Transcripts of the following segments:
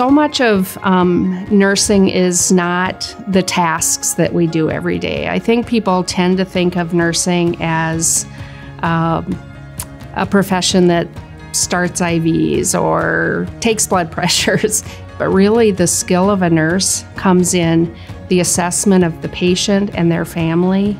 So much of um, nursing is not the tasks that we do every day. I think people tend to think of nursing as um, a profession that starts IVs or takes blood pressures. But really, the skill of a nurse comes in the assessment of the patient and their family,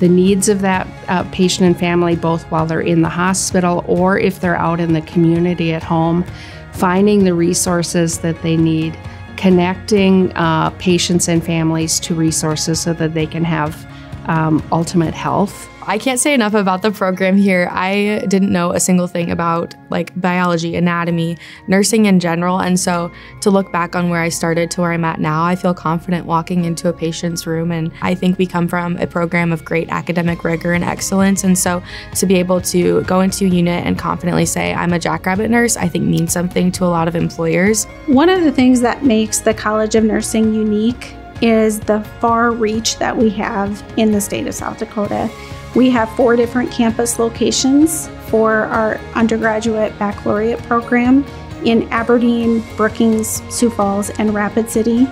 the needs of that uh, patient and family, both while they're in the hospital or if they're out in the community at home, finding the resources that they need, connecting uh, patients and families to resources so that they can have um, ultimate health I can't say enough about the program here. I didn't know a single thing about like biology, anatomy, nursing in general. And so to look back on where I started to where I'm at now, I feel confident walking into a patient's room. And I think we come from a program of great academic rigor and excellence. And so to be able to go into a unit and confidently say, I'm a jackrabbit nurse, I think means something to a lot of employers. One of the things that makes the College of Nursing unique is the far reach that we have in the state of South Dakota. We have four different campus locations for our undergraduate baccalaureate program in Aberdeen, Brookings, Sioux Falls, and Rapid City.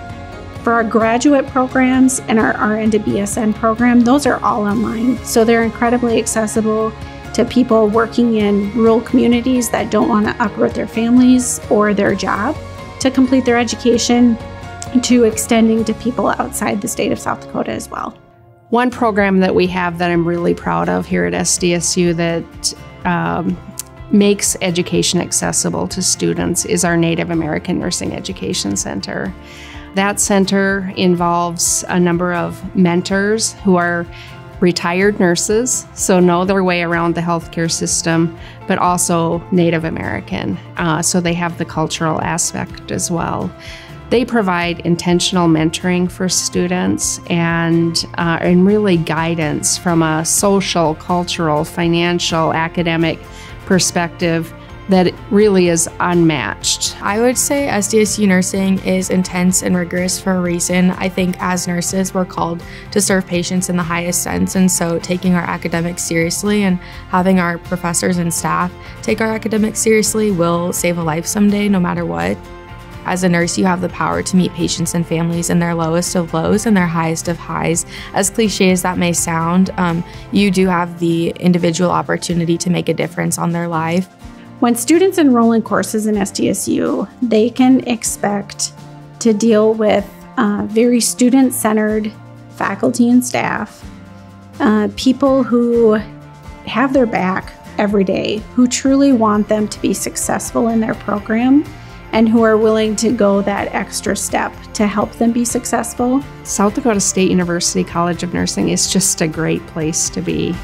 For our graduate programs and our RN to BSN program, those are all online. So they're incredibly accessible to people working in rural communities that don't want to uproot their families or their job to complete their education, to extending to people outside the state of South Dakota as well. One program that we have that I'm really proud of here at SDSU that um, makes education accessible to students is our Native American Nursing Education Center. That center involves a number of mentors who are retired nurses, so know their way around the healthcare system, but also Native American, uh, so they have the cultural aspect as well. They provide intentional mentoring for students and, uh, and really guidance from a social, cultural, financial, academic perspective that really is unmatched. I would say SDSU nursing is intense and rigorous for a reason. I think as nurses, we're called to serve patients in the highest sense. And so taking our academics seriously and having our professors and staff take our academics seriously will save a life someday, no matter what. As a nurse, you have the power to meet patients and families in their lowest of lows and their highest of highs. As cliche as that may sound, um, you do have the individual opportunity to make a difference on their life. When students enroll in courses in SDSU, they can expect to deal with uh, very student centered faculty and staff, uh, people who have their back every day, who truly want them to be successful in their program and who are willing to go that extra step to help them be successful. South Dakota State University College of Nursing is just a great place to be.